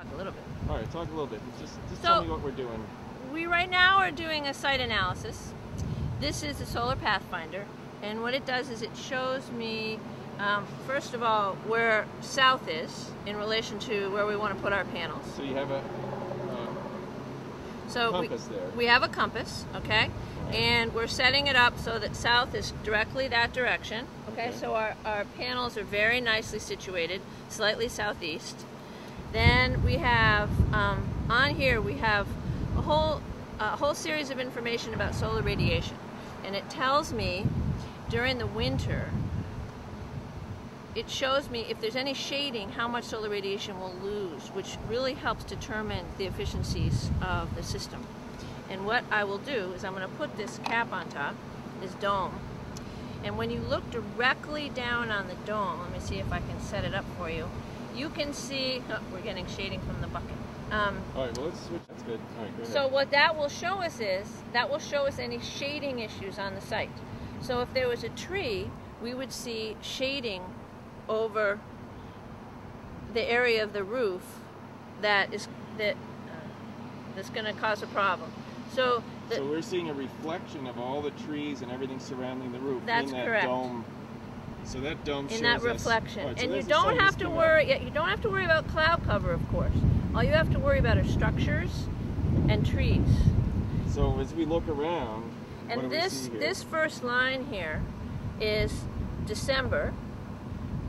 A little bit. All right, talk a little bit. Just, just So- tell me what we're doing. We right now are doing a site analysis. This is the Solar Pathfinder, and what it does is it shows me, um, first of all, where south is in relation to where we want to put our panels. So you have a uh, So we, compass there. we have a compass, okay? Right. And we're setting it up so that south is directly that direction. Okay, Okay. so our, our panels are very nicely situated, slightly southeast. Then we have, um, on here, we have a whole, a whole series of information about solar radiation. And it tells me during the winter, it shows me if there's any shading, how much solar radiation will lose, which really helps determine the efficiencies of the system. And what I will do is I'm going to put this cap on top, this dome, and when you look directly down on the dome, let me see if I can set it up for you, you can see, oh, we're getting shading from the bucket. Um, All right, well let's switch. That's good. All right, go ahead. so what that will show us is, that will show us any shading issues on the site. So if there was a tree, we would see shading over the area of the roof that is that uh, that's going to cause a problem. So, the, so we're seeing a reflection of all the trees and everything surrounding the roof That's in that correct. dome. So that dome in that reflection, right, so and you there's the sun don't have to worry. yeah, You don't have to worry about cloud cover, of course. All you have to worry about are structures and trees. So as we look around, And this this first line here is December,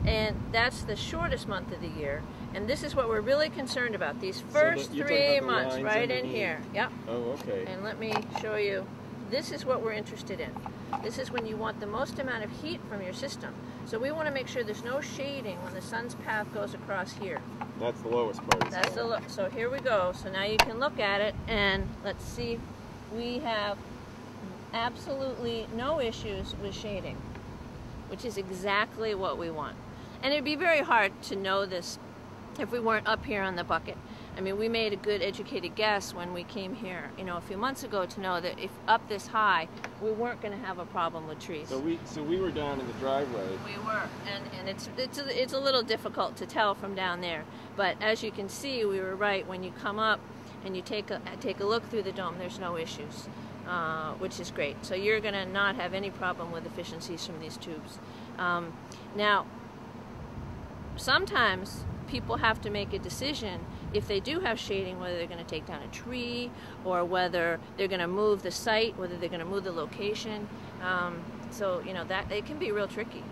and that's the shortest month of the year. And this is what we're really concerned about. These first the- three months, right in here. Yep. Oh, okay. And let me show you. This is what we're interested in. This is when you want the most amount of heat from your system. So we want to make sure there's no shading when the sun's path goes across here. That's the lowest part. That's the look. So here we go. So now you can look at it and let's see. We have absolutely no issues with shading, which is exactly what we want. And it'd be very hard to know this if we weren't up here on the bucket. I mean, we made a good educated guess when we came here, you know, a few months ago to know that if up this high, we weren't going to have a problem with trees. So we so we were down in the driveway. We were, and, and it's it's a, it's a little difficult to tell from down there. But as you can see, we were right. When you come up and you take a take a look through the dome, there's no issues, uh, which is great. So you're going to not have any problem with efficiencies from these tubes. Um, now, sometimes people have to make a decision if they do have shading whether they're going to take down a tree or whether they're going to move the site whether they're going to move the location. Um, so you know that it can be real tricky